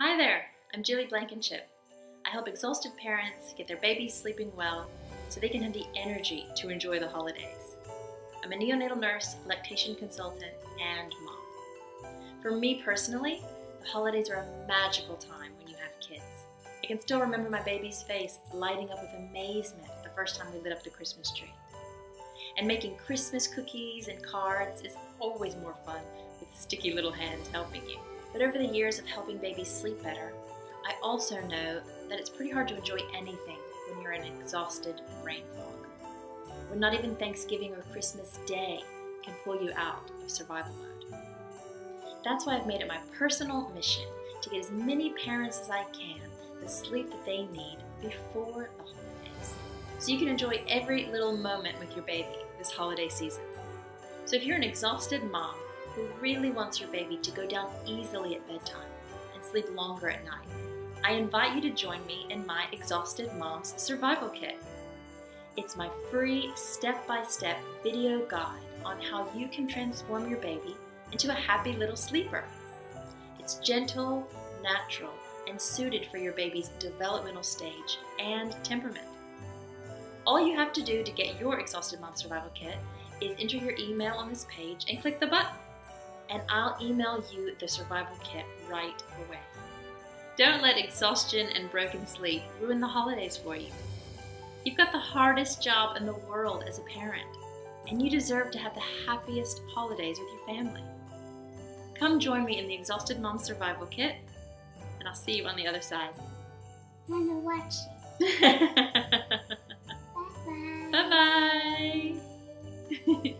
Hi there, I'm Julie Blankenship. I help exhausted parents get their babies sleeping well so they can have the energy to enjoy the holidays. I'm a neonatal nurse, lactation consultant, and mom. For me personally, the holidays are a magical time when you have kids. I can still remember my baby's face lighting up with amazement the first time we lit up the Christmas tree. And making Christmas cookies and cards is always more fun with sticky little hands helping you. But over the years of helping babies sleep better, I also know that it's pretty hard to enjoy anything when you're in an exhausted brain fog. When not even Thanksgiving or Christmas Day can pull you out of survival mode. That's why I've made it my personal mission to get as many parents as I can the sleep that they need before the holidays. So you can enjoy every little moment with your baby this holiday season. So if you're an exhausted mom who really wants your baby to go down easily at bedtime and sleep longer at night, I invite you to join me in my Exhausted Moms Survival Kit. It's my free step by step video guide on how you can transform your baby into a happy little sleeper. It's gentle, natural, and suited for your baby's developmental stage and temperament. All you have to do to get your Exhausted Mom Survival Kit is enter your email on this page and click the button and I'll email you the survival kit right away. Don't let exhaustion and broken sleep ruin the holidays for you. You've got the hardest job in the world as a parent, and you deserve to have the happiest holidays with your family. Come join me in the Exhausted Mom Survival Kit, and I'll see you on the other side. Wanna watch it? Bye Bye bye. bye.